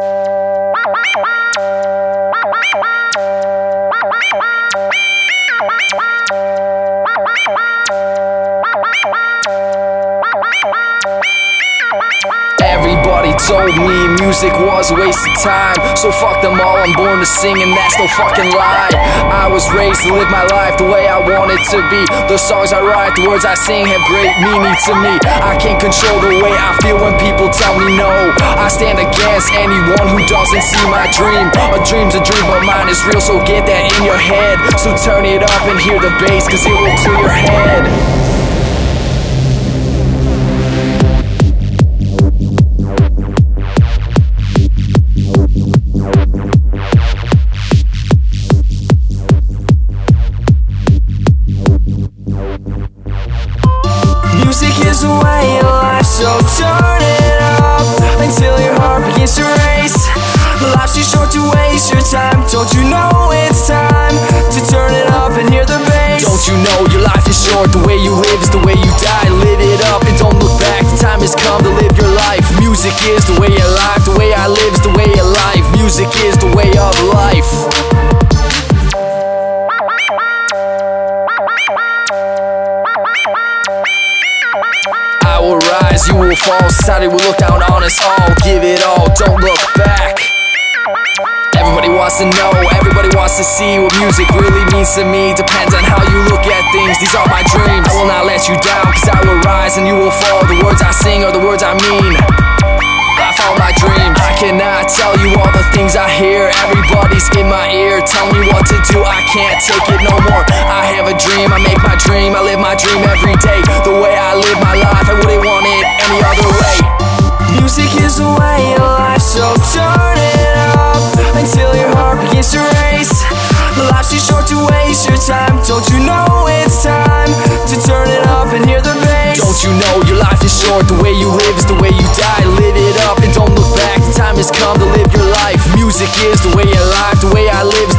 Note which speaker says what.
Speaker 1: Everybody told me music was a waste of time. So fuck them all, I'm born to sing and that's no fucking lie. I was raised to live my life the way I want it to be. The songs I write, the words I sing have great meaning to me. I can't control the way I feel when people tell stand against anyone who doesn't see my dream. A dream's a dream but mine is real so get that in your head. So turn it up and hear the bass cause it will clear your head.
Speaker 2: Music is a way of life, so turn waste your time. Don't you know it's time to turn it up and hear the bass?
Speaker 1: Don't you know your life is short? The way you live is the way you die. Live it up and don't look back. The time has come to live your life. Music is the way of life. The way I live is the way of life. Music is the way of life. I will rise, you will fall. Society will look down on us all. Give it all, don't look back. Wants to know, everybody wants to see what music really means to me. Depends on how you look at things, these are my dreams. I will not let you down, cause I will rise and you will fall. The words I sing are the words I mean. I follow my dreams. I cannot tell you all the things I hear. Everybody's in my ear, Tell me what to do. I can't take it no more. I have a dream, I make my dream, I live my dream every day. The way I live my life, I wouldn't want it any other way.
Speaker 2: Music is the way of life, so until begins to race. Life's too short to waste your time. Don't you know it's time to turn it up and hear the bass?
Speaker 1: Don't you know your life is short? The way you live is the way you die. Live it up and don't look back. The time has come to live your life. Music is the way of life. The way I live